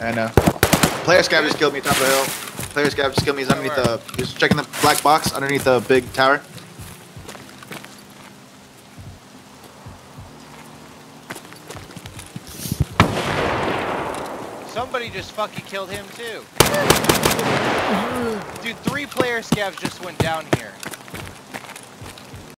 And uh, player scab just killed me top of the hill. Player scab just killed me. He's underneath the. He's checking the black box underneath the big tower. Somebody just fucking killed him too. Dude, three player scabs just went down here.